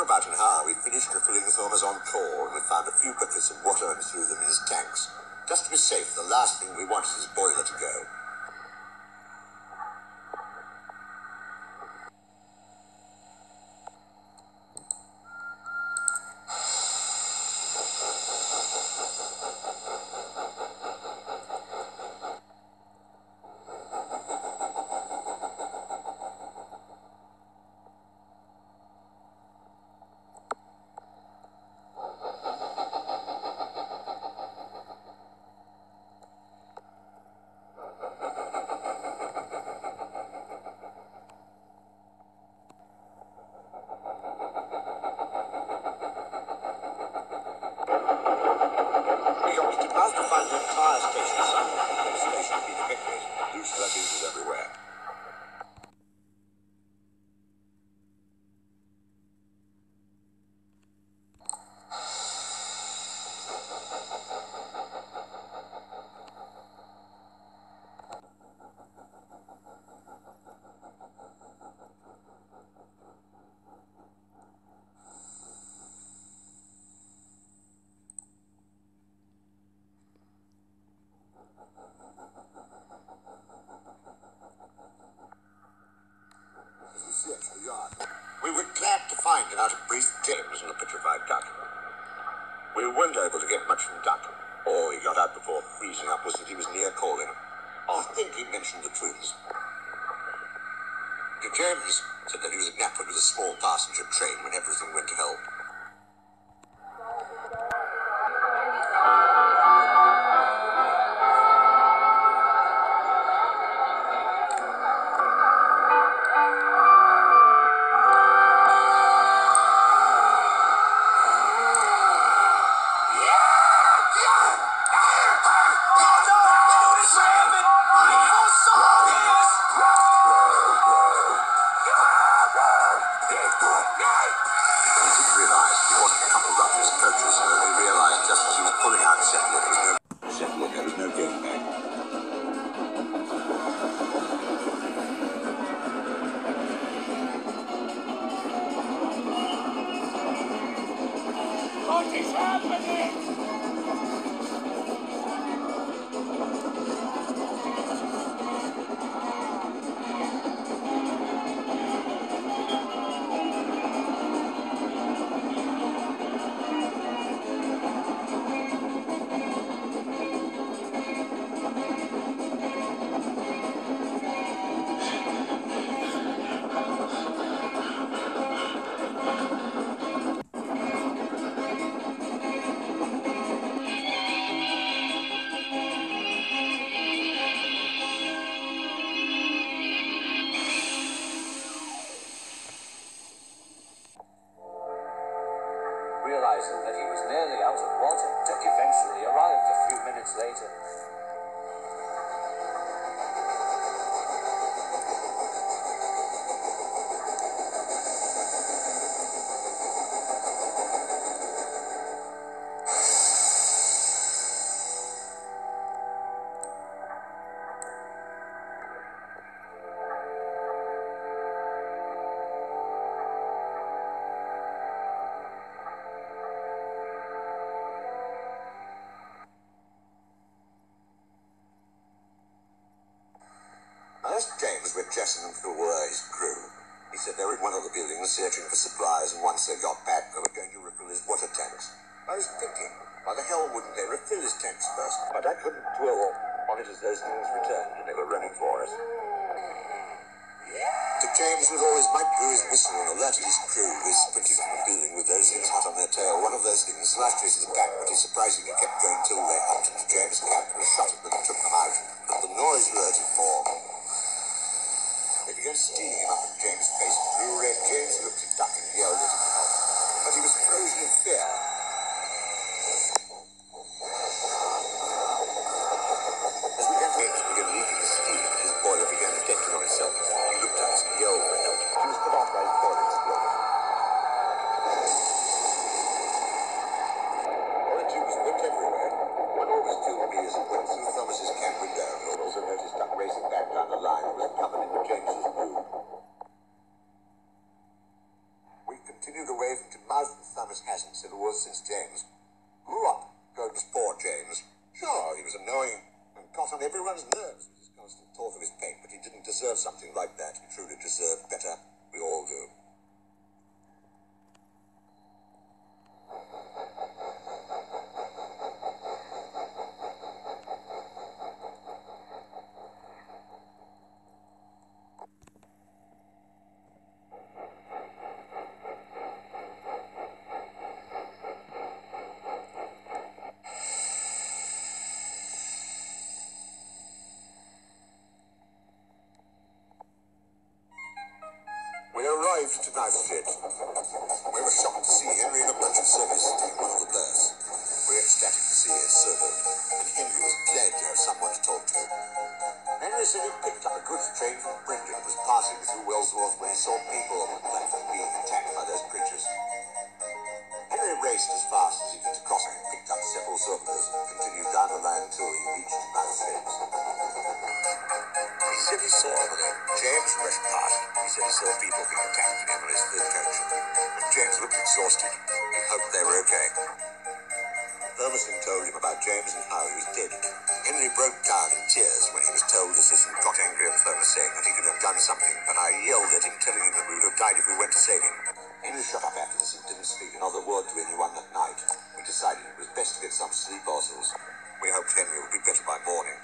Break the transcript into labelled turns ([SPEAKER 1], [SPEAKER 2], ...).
[SPEAKER 1] After about an hour, we finished refilling Thomas on call, and we found a few buckets of water and threw them in his tanks. Just to be safe, the last thing we want is his boiler to go. We got to pass to find the entire station somewhere. The station had been evacuated. Loose luggage was everywhere. As we searched the yard, we were glad to find an out-of-breath James in a petrified duck. We weren't able to get much from Duck. All he got out before freezing up was that he was near calling. I think he mentioned the twins. To James said that he was at Knapford with a small passenger train when everything went to hell.
[SPEAKER 2] What is happening?
[SPEAKER 1] Asked James where and Phil were, his crew. He said they were in one of the buildings searching for supplies, and once they got back, they were going to refill his water tanks. I was thinking, why the hell wouldn't they refill his tanks first? But I couldn't dwell on it as those things returned, and they were running for us. To James, with all his might, blew his whistle and alerted his crew, who was sprinting from the building with those things hot on their tail. One of those things slashed his back, but he surprisingly kept going till they into James' cap and shot at them and took them out. But the noise him more. Began stealing him up uh, at James' face, blue red. James looked at Duck and yelled at him. But he was frozen in fear. Continued away from Mouth and Thomas hasn't said a word since James. Grew up, Gomes poor James. Sure, he was annoying and got on everyone's nerves with his constant talk of his pain, but he didn't deserve something like that. He truly deserved better. We all do. To Knifeshed. We were shocked to see Henry in a bunch of service doing one of the berths. We were ecstatic to see his servant, and Henry was glad to have someone to talk to. Henry said he picked up a goods train from Brendam and was passing through Wellsworth when he saw people on the platform being attacked by those creatures. Henry raced as fast as he could to crossing and picked up several survivors and continued down the line until he reached said he saw when James rushed past. He said he saw people being attacked in Emily's third. And James looked exhausted. He hoped they were okay. Ferguson told him about James and how he was dead. Henry broke down in tears when he was told this and got angry at Fergus saying that he could have done something, and I yelled at him telling him that we would have died if we went to save him. Henry shut up after this and didn't speak another word to anyone that night. We decided it was best to get some sleep ourselves. We hoped Henry would be better by morning.